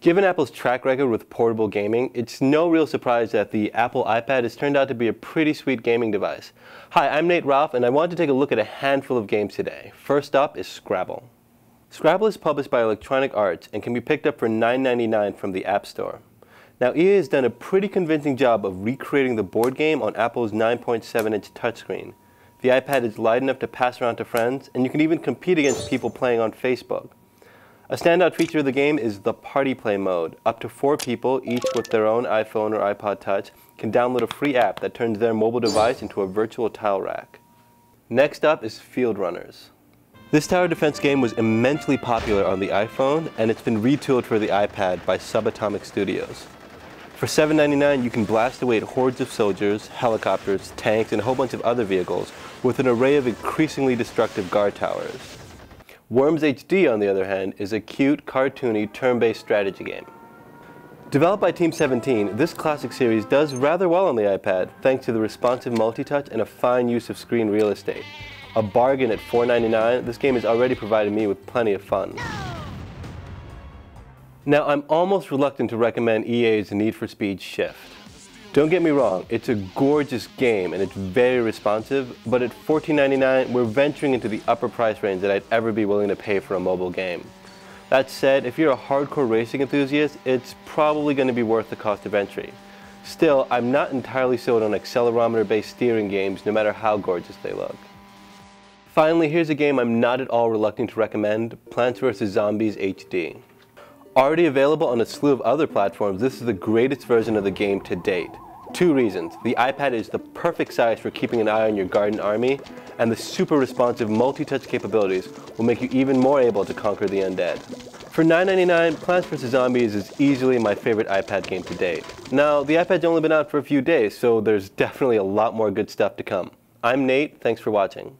Given Apple's track record with portable gaming, it's no real surprise that the Apple iPad has turned out to be a pretty sweet gaming device. Hi, I'm Nate Ralph, and I want to take a look at a handful of games today. First up is Scrabble. Scrabble is published by Electronic Arts and can be picked up for $9.99 from the App Store. Now, EA has done a pretty convincing job of recreating the board game on Apple's 9.7-inch touchscreen. The iPad is light enough to pass around to friends, and you can even compete against people playing on Facebook. A standout feature of the game is the Party Play mode. Up to four people, each with their own iPhone or iPod Touch, can download a free app that turns their mobile device into a virtual tile rack. Next up is Fieldrunners. This tower defense game was immensely popular on the iPhone, and it's been retooled for the iPad by Subatomic Studios. For $7.99, you can blast away at hordes of soldiers, helicopters, tanks, and a whole bunch of other vehicles with an array of increasingly destructive guard towers. Worms HD, on the other hand, is a cute, cartoony, turn-based strategy game. Developed by Team 17, this classic series does rather well on the iPad thanks to the responsive multi-touch and a fine use of screen real estate. A bargain at $4.99, this game has already provided me with plenty of fun. Now, I'm almost reluctant to recommend EA's Need for Speed Shift. Don't get me wrong, it's a gorgeous game and it's very responsive, but at $14.99 we're venturing into the upper price range that I'd ever be willing to pay for a mobile game. That said, if you're a hardcore racing enthusiast, it's probably going to be worth the cost of entry. Still, I'm not entirely sold on accelerometer-based steering games no matter how gorgeous they look. Finally, here's a game I'm not at all reluctant to recommend, Plants vs. Zombies HD. Already available on a slew of other platforms, this is the greatest version of the game to date. Two reasons. The iPad is the perfect size for keeping an eye on your garden army, and the super responsive multi-touch capabilities will make you even more able to conquer the undead. For $9.99, Plants vs. Zombies is easily my favorite iPad game to date. Now, the iPad's only been out for a few days, so there's definitely a lot more good stuff to come. I'm Nate, thanks for watching.